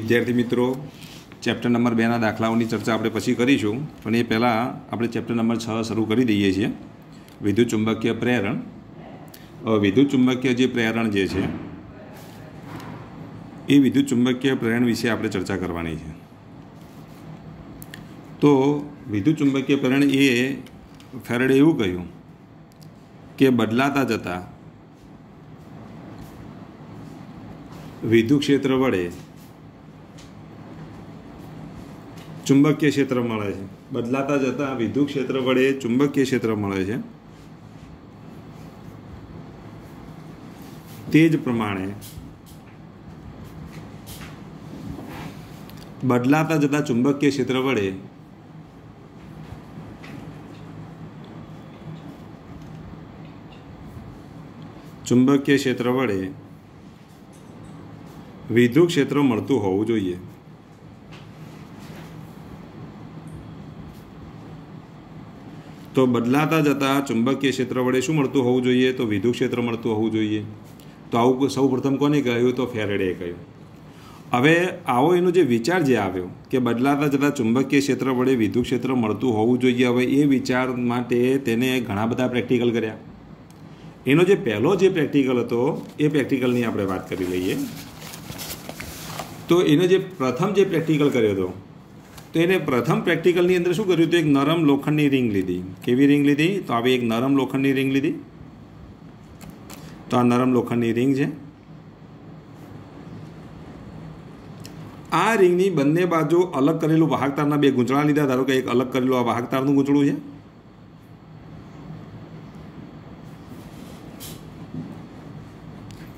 વિદ્યાર્થી મિત્રો chapter number બેના દાખલાઓની ચર્ચા આપણે પછી કરીશું. પણ એ પહેલાં આપણે ચેપ્ટર નંબર છ શરૂ કરી દઈએ છીએ. વિદ્યુત ચુંબકીય પ્રેરણ. વિદ્યુત ચુંબકીય જે પ્રેરણ જે છે, એ વિદ્યુત ચુંબકીય પ્રેરણ વિશે આપણે ચર્ચા કરવાની છે. તો, વિદ્યુત ચુંબકીય પ્રેરણ એ ફેરડે એવું કહ્યું કે બદલાતા જતા વિદ્યુત ક્ષેત્ર વડે ચુંબકીય ક્ષેત્ર મળે છે. બદલાતા જતા વિદ્યુત ક્ષેત્ર વડે ચુંબકીય ક્ષેત્ર મળે છે. તે જ પ્રમાણે બદલાતા જતા ચુંબકીય ક્ષેત્ર વડે ચુંબકીય ક્ષેત્ર વડે વિદ્યુત ક્ષેત્ર મળતું હોવું જોઈએ. તો બદલાતા જતા ચુંબકીય ક્ષેત્ર વડે શું મળતું હોવું જોઈએ? તો વિદ્યુત ક્ષેત્ર મળતું હોવું જોઈએ. તો આવું સૌ પ્રથમ કોને કહ્યું? તો ફેરેડે કહ્યું. હવે આવો એનો જે વિચાર જે આવ્યો કે બદલાતા જતા ચુંબકીય ક્ષેત્ર વડે વિદ્યુત ક્ષેત્ર મળતું હોવું જોઈએ, હવે એ વિચાર માટે તેને ઘણા બધા પ્રેક્ટિકલ કર્યા. એનો જે પહેલો જે પ્રેક્ટિકલ હતો, એ પ્રેક્ટિકલની આપણે વાત કરી લઈએ. તો એને જે પ્રથમ જે પ્રેક્ટિકલ કર્યો હતો તો એને પ્રથમ પ્રેક્ટિકલની અંદર શું કર્યું તો એક નરમ લોખંડની રિંગ લીધી. કેવી રિંગ લીધી? તો આવી એક નરમ લોખંડની રિંગ લીધી. તો આ નરમ લોખંડની રિંગ છે. આ રિંગની બંને બાજુ અલગ કરેલું વાહક તારના બે ગૂંચળા લીધા. ધારો કે એક અલગ કરેલું આ વાહક તારનું ગૂંચળું છે.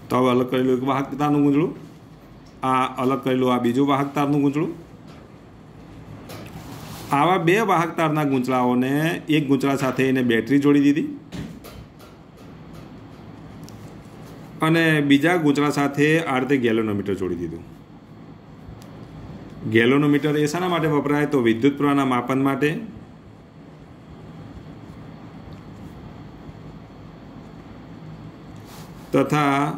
તો હવે અલગ કરેલું એક વાહક તારનું ગૂંચળું. આ અલગ કરેલું આ બીજું વાહકતારનું ગૂંચળું. આવા બે વાહક તારના ગૂંચળાઓને એક ગૂંચળા સાથે એને બેટરી જોડી દીધી. અને બીજા ગૂંચળા સાથે આ રીતે ગેલોનોમીટર જોડી દીધું. ગેલોનોમીટર એ શાના માટે વપરાય? તો વિદ્યુત પ્રવાહના માપન માટે. તથા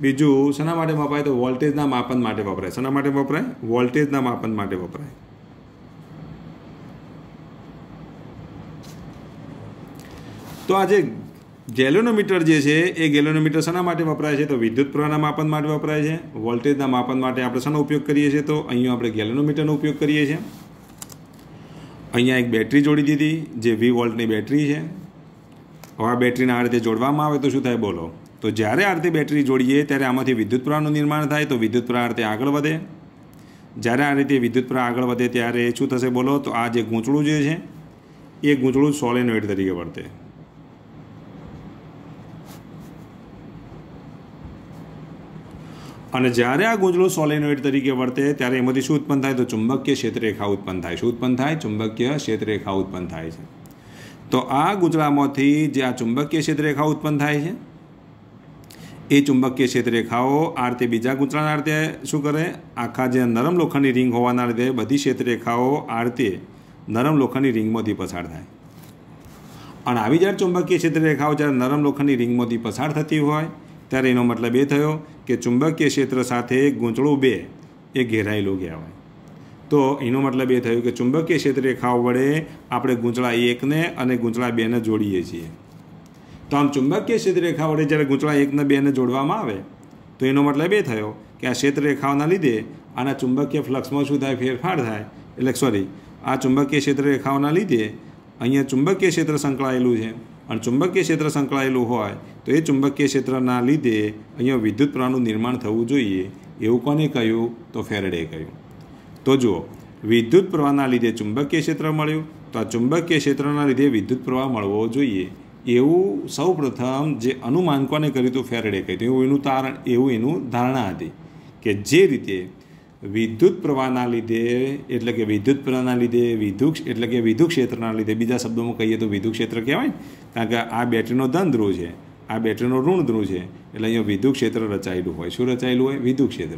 બીજું શેના માટે વપરાય? તો વોલ્ટેજના માપન માટે વપરાય. શેના માટે વપરાય? વોલ્ટેજના માપન માટે વપરાય. તો આ જે ગેલોનોમીટર જે છે, એ ગેલોનોમીટર શેના માટે વપરાય છે? તો વિદ્યુત પ્રવાહના માપન માટે વપરાય છે. વોલ્ટેજના માપન માટે આપણે શાનો ઉપયોગ કરીએ છીએ? તો અહીંયા આપણે ગેલોનોમીટરનો ઉપયોગ કરીએ છીએ. અહીંયા એક બેટરી જોડી દીધી, જે વી વોલ્ટની બેટરી છે. હવે આ બેટરીને આ રીતે જોડવામાં આવે તો શું થાય? બોલો. તો જ્યારે આ રીતે બેટરી જોડીએ, ત્યારે આમાંથી વિદ્યુત પ્રવાહનું નિર્માણ થાય, તો વિદ્યુત પ્રવાહ રીતે આગળ વધે. જ્યારે આ રીતે વિદ્યુત પ્રવાહ આગળ વધે, ત્યારે શું થશે? બોલો. તો આ જે ગૂંચળું જે છે, એ ગૂંચળું સોલેનોઇડ તરીકે વર્તે. અને જ્યારે આ ગોજલો સોલેનોઇડ તરીકે વર્તે, ત્યારે એમાંથી શું ઉત્પન્ન થાય? તો ચુંબકીય ક્ષેત્રરેખા ઉત્પન્ન થાય. શું ઉત્પન્ન થાય? ચુંબકીય ક્ષેત્રરેખા ઉત્પન્ન થાય છે. તો આ ગૂંચળામાંથી જે આ ચુંબકીય ક્ષેત્રરેખા ઉત્પન્ન થાય છે, એ ચુંબકીય ક્ષેત્રરેખાઓ આ રીતે બીજા ગૂંચળાના રીતે શું કરે? આખા જે નરમ લોખંડની રિંગ હોવાના લીધે બધી ક્ષેત્રરેખાઓ આ રીતે નરમ લોખંડની રિંગમાંથી પસાર થાય. અને આવી જ્યારે ચુંબકીય ક્ષેત્રરેખાઓ જ્યારે નરમ લોખંડની રિંગમાંથી પસાર થતી હોય, ત્યારે એનો મતલબ એ થયો કે ચુંબકીય ક્ષેત્ર સાથે ગૂંચળું બે એ ઘેરાયેલું કહેવાય. તો એનો મતલબ એ થયો કે ચુંબકીય ક્ષેત્રરેખાઓ વડે આપણે ગૂંચળા એકને અને ગૂંચળા બેને જોડીએ છીએ. તો આમ ચુંબકીય ક્ષેત્રરેખા વડે જ્યારે ગૂંચળા એકને બેને જોડવામાં આવે, તો એનો મતલબ એ થયો કે આ ક્ષેત્રરેખાઓના લીધે આના ચુંબકીય ફ્લક્સમાં શું થાય? ફેરફાર થાય. એટલે સોરી આ ચુંબકીય ક્ષેત્રરેખાઓના લીધે અહીંયા ચુંબકીય ક્ષેત્ર સંકળાયેલું છે. અને ચુંબકીય ક્ષેત્ર સંકળાયેલું હોય, તો એ ચુંબકીય ક્ષેત્રના લીધે અહીંયા વિદ્યુત પ્રવાહનું નિર્માણ થવું જોઈએ એવું કોને કહ્યું? તો ફેરડે કહ્યું. તો જુઓ, વિદ્યુત પ્રવાહના લીધે ચુંબકીય ક્ષેત્ર મળ્યું, તો આ ચુંબકીય ક્ષેત્રના લીધે વિદ્યુત પ્રવાહ મળવો જોઈએ. એવું સૌ પ્રથમ જે અનુમાન કોને કર્યું હતું? ફેરડે કહ્યું એવું એનું તારણ, એવું એનું ધારણા હતી કે જે રીતે વિદ્યુત પ્રવાહના લીધે, એટલે કે વિદ્યુત પ્રવાહના લીધે વિદ્યુત, એટલે કે વિદ્યુત ક્ષેત્રના લીધે, બીજા શબ્દોમાં કહીએ તો વિદ્યુત ક્ષેત્ર કહેવાય કારણ કે આ બેટરીનો ધન ધ્રુવ છે, આ બેટરીનો ઋણ ધ્રુવ છે, એટલે અહીંયા વિદ્યુત ક્ષેત્ર રચાયેલું હોય. શું રચાયેલું હોય? વિદ્યુત ક્ષેત્ર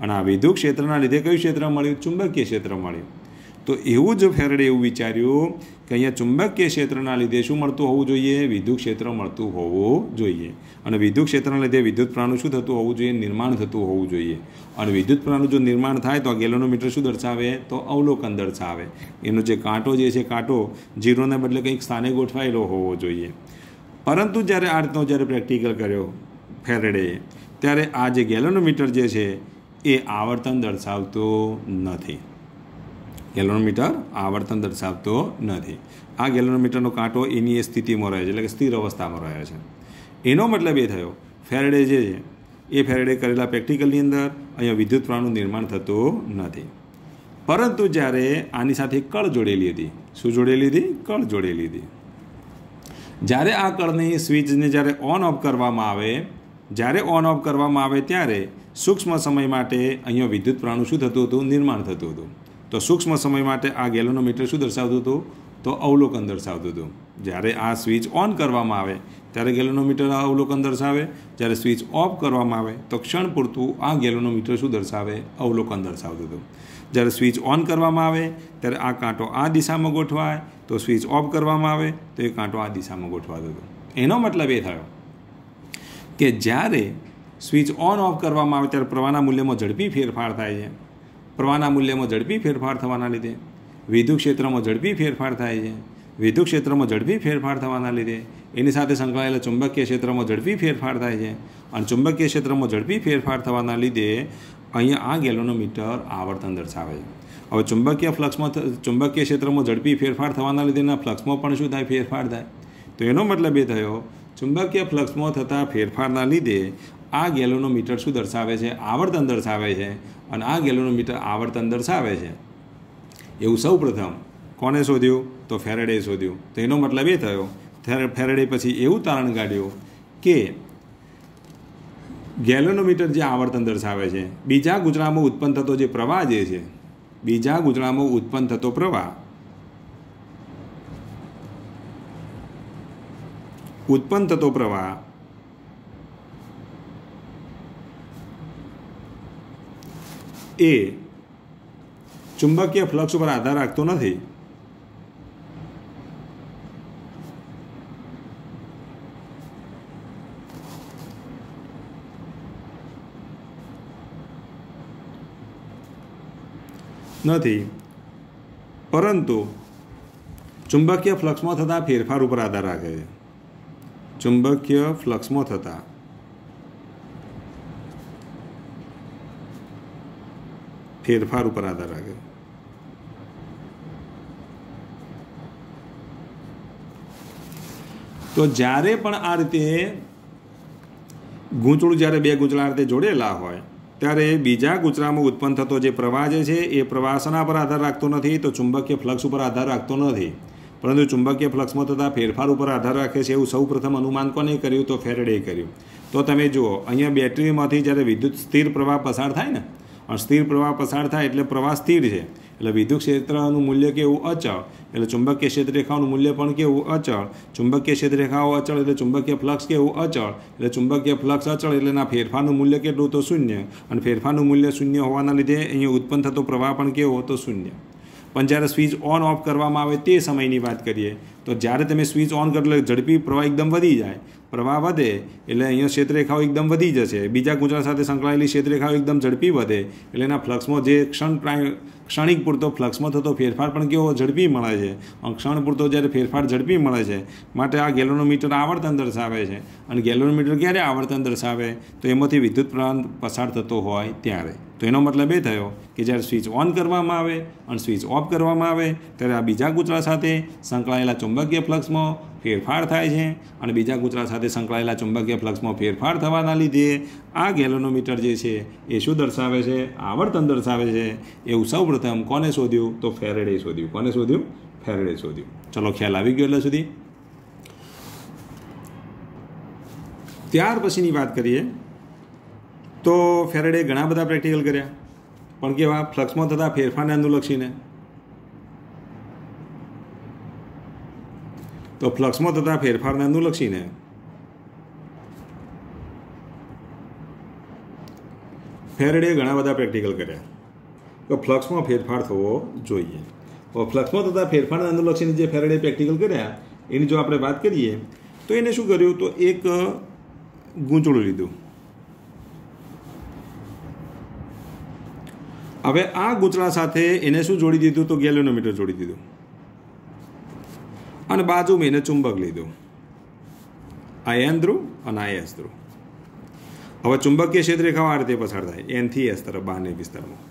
અને આ વિદ્યુત ક્ષેત્રના લીધે કયું ક્ષેત્ર મળ્યું? ચુંબકીય ક્ષેત્ર મળ્યું. તો એવું જ ફેરડે એવું વિચાર્યું કે અહીંયા ચુંબકીય ક્ષેત્રના લીધે શું મળતું હોવું જોઈએ? વિદ્યુત ક્ષેત્ર મળતું હોવું જોઈએ. અને વિદ્યુત ક્ષેત્રના લીધે વિદ્યુત પ્રાણું શું થતું હોવું જોઈએ? નિર્માણ થતું હોવું જોઈએ. અને વિદ્યુત પ્રાણું જો નિર્માણ થાય, તો આ ગેલોનોમીટર શું દર્શાવે? તો અવલોકન દર્શાવે. એનો જે કાંટો જે છે, કાંટો જીરોને બદલે કંઈક સ્થાને ગોઠવાયેલો હોવો જોઈએ. પરંતુ જ્યારે આ રીતનો જ્યારે પ્રેક્ટિકલ કર્યો ફેરેડે, ત્યારે આ જે ગેલોનોમીટર જે છે, એ આવર્તન દર્શાવતો નથી. ગેલોનોમીટર આવર્તન દર્શાવતો નથી. આ ગેલોનોમીટરનો કાંટો એની એ સ્થિતિમાં રહે છે, એટલે કે સ્થિર અવસ્થામાં રહે છે. એનો મતલબ એ થયો, ફેરેડે જે છે, એ ફેરેડે કરેલા પ્રેક્ટિકલની અંદર અહીંયા વિદ્યુત પ્રવાહનું નિર્માણ થતું નથી. પરંતુ જ્યારે આની સાથે કળ જોડેલી હતી, શું જોડેલી હતી? કળ જોડેલી હતી. જ્યારે આ કળની સ્વિચને જ્યારે ઓન ઓફ કરવામાં આવે, જ્યારે ઓન ઓફ કરવામાં આવે ત્યારે સૂક્ષ્મ સમય માટે અહીંયા વિદ્યુત પ્રાણું શું થતું હતું? નિર્માણ થતું હતું. તો સૂક્ષ્મ સમય માટે આ ગેલોનોમીટર શું દર્શાવતું હતું? તો અવલોકન દર્શાવતું હતું. જ્યારે આ સ્વિચ ઓન કરવામાં આવે, ત્યારે ગેલોનોમીટર અવલોકન દર્શાવે. જ્યારે સ્વિચ ઓફ કરવામાં આવે, તો ક્ષણ પૂરતું આ ગેલોનોમીટર શું દર્શાવે? અવલોકન દર્શાવતું હતું. જ્યારે સ્વિચ ઓન કરવામાં આવે, ત્યારે આ કાંટો આ દિશામાં ગોઠવાય. તો સ્વિચ ઓફ કરવામાં આવે, તો એ કાંટો આ દિશામાં ગોઠવાતો હતો. એનો મતલબ એ થયો કે જ્યારે સ્વિચ ઓન ઓફ કરવામાં આવે, ત્યારે પ્રવાહના મૂલ્યમાં ઝડપી ફેરફાર થાય છે. પ્રવાહના મૂલ્યમાં ઝડપી ફેરફાર થવાના લીધે વિદ્યુત ક્ષેત્રમાં ઝડપી ફેરફાર થાય છે વિદ્યુત ક્ષેત્રમાં ઝડપી ફેરફાર થવાના લીધે, એની સાથે સંકળાયેલા ચુંબકીય ક્ષેત્રમાં ઝડપી ફેરફાર થાય છે અને ચુંબકીય ક્ષેત્રમાં ઝડપી ફેરફાર થવાના લીધે અહીંયા આ ગેલોનોમીટર આવર્તન દર્શાવે છે. હવે ચુંબકીય ફ્લક્સમાં ચુંબકીય ક્ષેત્રમાં ઝડપી ફેરફાર થવાના લીધે એના ફ્લક્સમાં પણ શું થાય? ફેરફાર થાય. તો એનો મતલબ એ થયો, ચુંબકીય ફ્લક્સમાં થતા ફેરફારના લીધે આ ગેલોનોમીટર શું દર્શાવે છે? આવર્તન દર્શાવે છે અને આ ગેલોનોમીટર આવર્તન દર્શાવે છે. એવું સૌ પ્રથમ કોને શોધ્યું? તો ફેરેડે શોધ્યું. તો એનો મતલબ એ થયો ફેરેડે પછી એવું તારણ કાઢ્યું કે ગેલોનોમીટર જે આવર્તન દર્શાવે છે, બીજા ગુજરામાં ઉત્પન્ન થતો જે પ્રવાહ જે છે, બીજા ગુજરામાં ઉત્પન્ન થતો પ્રવાહ, ઉત્પન્ન થતો પ્રવાહ એ ચુંબકીય ફ્લક્સ ઉપર આધાર રાખતો નથી. નથી. પરંતુ ચુંબકીય ફ્લક્સમાં થતા ફેરફાર ઉપર આધાર રાખે છે. ચુંબકીય ફ્લક્સમાં થતા ફેરફાર ઉપર આધાર રાખે તો જ્યારે પણ આ રીતે ગૂંચળું જ્યારે બે ગૂંચળા રીતે જોડેલા હોય ત્યારે બીજા ગૂંચળામાં ઉત્પન્ન થતો જે પ્રવાહ જે છે એ પ્રવાહ શના પર આધાર રાખતો નથી તો ચુંબકીય ફ્લક્સ ઉપર આધાર રાખતો નથી પરંતુ ચુંબકીય ફ્લક્સમાં થતા ફેરફાર ઉપર આધાર રાખે છે એવું સૌ પ્રથમ અનુમાન કોને કર્યું? તો ફેરેડે કર્યું। તો તમે જુઓ, અહીંયા બેટરીમાંથી જ્યારે વિદ્યુત સ્થિર પ્રવાહ પસાર થાય ને અને સ્થિર પ્રવાહ પસાર થાય એટલે પ્રવાહ સ્થિર છે. એટલે વિદ્યુત ક્ષેત્રનું મૂલ્ય કેવું? અચળ. એટલે ચુંબકીય ક્ષેત્રરેખાઓનું મૂલ્ય પણ કેવું? અચળ. ચુંબકીય ક્ષેત્રરેખાઓ અચળ એટલે ચુંબકીય ફ્લક્સ કેવું? અચળ. એટલે ચુંબકીય ફ્લક્સ અચળ એટલે એના ફેરફારનું મૂલ્ય કેટલું? તો શૂન્ય. અને ફેરફારનું મૂલ્ય શૂન્ય હોવાના લીધે અહીંયા ઉત્પન્ન થતો પ્રવાહ પણ કેવો? તો શૂન્ય. પણ જ્યારે સ્વિચ ઓન ઓફ કરવામાં આવે તે સમયની વાત કરીએ, તો જ્યારે તમે સ્વિચ ઓન કરો એટલે ઝડપી પ્રવાહ એકદમ વધી જાય. પ્રવાહ વધે એટલે અહીંયા ક્ષેત્રરેખાઓ એકદમ વધી જશે. બીજા ગુજરાત સાથે સંકળાયેલી ક્ષેત્રરેખાઓ એકદમ ઝડપી વધે એટલે એના ફ્લક્સમાં જે ક્ષણ ક્ષણિક પૂરતો ફ્લક્સમાં થતો ફેરફાર પણ કેવો ઝડપી મળે છે. ક્ષણ પૂરતો જ્યારે ફેરફાર ઝડપી મળે છે, માટે આ ગેલોનોમીટર આવર્તન દર્શાવે છે. અને ગેલોનોમીટર ક્યારે આવર્તન દર્શાવે? તો એમાંથી વિદ્યુત પ્રવાહ પસાર થતો હોય ત્યારે. તો એનો મતલબ એ થયો કે જ્યારે સ્વિચ ઓન કરવામાં આવે અને સ્વિચ ઓફ કરવામાં આવે, ત્યારે આ બીજા કૂતરા સાથે સંકળાયેલા ચુંબકીય ફ્લક્સમાં ફેરફાર થાય છે અને બીજા ગુજરાત સાથે સંકળાયેલા ચુંબકીય ફ્લક્સમાં ફેરફાર થવાના લીધે આ ગેલોનોમીટર જે છે એ શું દર્શાવે છે? આવર્તન દર્શાવે છે. એવું સૌ પ્રથમ કોને શોધ્યું? તો ફેરેડે શોધ્યું. કોને શોધ્યું? ફેરેડે શોધ્યું. ચલો, ખ્યાલ આવી ગયો એટલે સુધી. ત્યાર પછીની વાત કરીએ. તો ફેરેડે ઘણા બધા પ્રેક્ટિકલ કર્યા. પણ કેવા? ફ્લક્સમાં થતા ફેરફારને અનુલક્ષીને. તો ફ્લક્સમાં થતા ફેરફારને અનુલક્ષીને ફેરડે ઘણા બધા પ્રેક્ટિકલ કર્યા તો ફ્લક્સમાં ફેરફાર થવો જોઈએ તો ફ્લક્સમાં થતા ફેરફારના અનુલક્ષીને જે ફેરડે પ્રેક્ટિકલ કર્યા એની જો આપણે વાત કરીએ તો એને શું કર્યું તો એક ગૂંચળું લીધું હવે આ ગૂંચળા સાથે એને શું જોડી દીધું તો ગેલોનોમીટર જોડી દીધું અને બાજુમાં એને ચુંબક લીધું. આ એન ધ્રુવ અને આ એસ ધ્રુવ હવે ચુંબકીય ક્ષેત્રરેખાઓ આ રીતે પસાર થાય. એનથી એસ તરફ બહારની વિસ્તારમાં.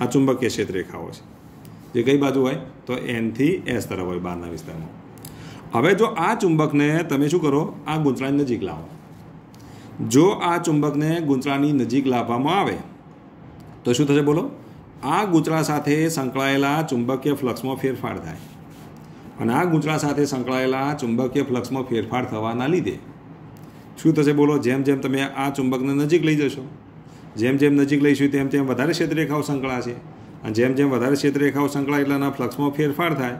આ ચુંબકીય ક્ષેત્રરેખાઓ છે. જે કઈ બાજુ હોય, તો એનથી એસ તરફ હોય બહારના વિસ્તારમાં. હવે જો આ ચુંબકને તમે શું કરો? આ ગૂંચળાની નજીક લાવો. જો આ ચુંબકને ગૂંચળાની નજીક લાવવામાં આવે, તો શું થશે બોલો? આ ગૂંચળા સાથે સંકળાયેલા ચુંબકીય ફ્લક્સમાં ફેરફાર થાય. અને આ ગૂંચળા સાથે સંકળાયેલા ચુંબકીય ફ્લક્સમાં ફેરફાર થવાના લીધે. શું થશે બોલો? જેમ જેમ તમે આ ચુંબકને નજીક લઈ જશો, જેમ જેમ નજીક લઈશું તેમ તેમ વધારે ક્ષેત્રરેખાઓ સંકળાશે. અને જેમ જેમ વધારે ક્ષેત્રરેખાઓ સંકળાય એટલે એના ફ્લક્સમાં ફેરફાર થાય.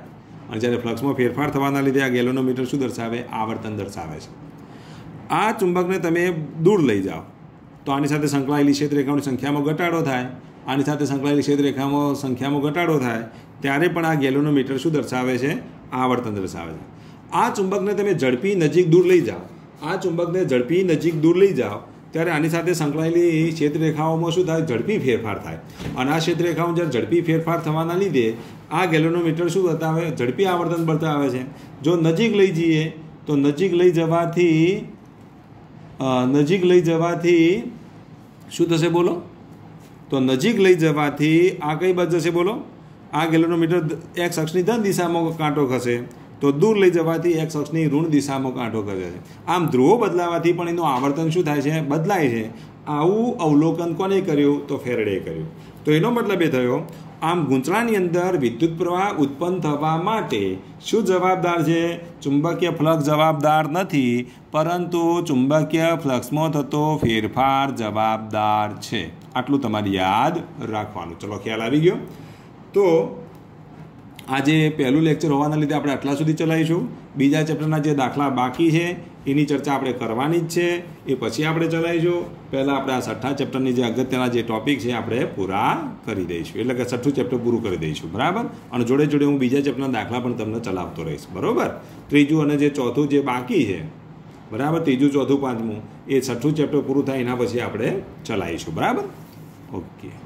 અને જ્યારે ફ્લક્સમાં ફેરફાર થવાના લીધે આ ગેલોનોમીટર શું દર્શાવે? આવર્તન દર્શાવે છે. આ ચુંબકને તમે દૂર લઈ જાઓ. તો આની સાથે સંકળાયેલી ક્ષેત્રરેખાઓની સંખ્યામાં ઘટાડો થાય. આની સાથે સંકળાયેલી ક્ષેત્રરેખામાં સંખ્યામાં ઘટાડો થાય, ત્યારે પણ આ ગેલોનોમીટર શું દર્શાવે છે? આવર્તન દર્શાવે છે. આ ચુંબકને તમે ઝડપી નજીક દૂર લઈ જાઓ. આ ચુંબકને ઝડપી નજીક દૂર લઈ જાઓ, ત્યારે આની સાથે સંકળાયેલી ક્ષેત્રરેખાઓમાં શું થાય? ઝડપી ફેરફાર થાય. અને આ ક્ષેત્રરેખાઓ જ્યારે ઝડપી ફેરફાર થવાના લીધે, આ ગેલોનોમીટર શું બતાવે? ઝડપી આવર્તન બતાવે છે. જો નજીક લઈ જઈએ, તો નજીક લઈ જવાથી નજીક લઈ જવાથી શું થશે બોલો? તો નજીક લઈ જવાથી આ કઈ બાજુ જશે બોલો? આ ગેલોનોમીટર એક્સ અક્ષની ધન દિશામાં કાંટો ખસે તો દૂર લઈ જવાથી એક્સ અક્ષની ઋણ દિશામાં કાંટો ખસે છે. આમ ધ્રુવો બદલાવાથી પણ એનું આવર્તન શું થાય છે? બદલાય છે. આવું અવલોકન કોને કર્યું? તો ફેરડે કર્યું. તો એનો મતલબ એ થયો આમ ગૂંચળાની અંદર વિદ્યુત પ્રવાહ ઉત્પન્ન થવા માટે શું જવાબદાર છે? ચુંબકીય ફ્લક્સ જવાબદાર નથી, પરંતુ ચુંબકીય ફ્લક્સમાં થતો ફેરફાર જવાબદાર છે. આટલું તમારે યાદ રાખવાનું. ચલો, ખ્યાલ આવી ગયો. તો આજે પહેલું લેક્ચર હોવાના લીધે આપણે આટલા સુધી ચલાવીશું. બીજા ચેપ્ટરના જે દાખલા બાકી છે, એની ચર્ચા આપણે કરવાની જ છે. એ પછી આપણે ચલાવીશું. પહેલાં આપણે આ છઠ્ઠા ચેપ્ટરની જે અગત્યના જે ટૉપિક છે, આપણે પૂરા કરી દઈશું. એટલે કે છઠ્ઠું ચેપ્ટર પૂરું કરી દઈશું. બરાબર? અને જોડે જોડે હું બીજા ચેપ્ટરના દાખલા પણ તમને ચલાવતો રહીશ. બરાબર? ત્રીજું અને જે ચોથું જે બાકી છે, બરાબર? ત્રીજું, ચોથું, પાંચમું, એ છઠ્ઠું ચેપ્ટર પૂરું થાય એના પછી આપણે ચલાવીશું. બરાબર? ઓકે.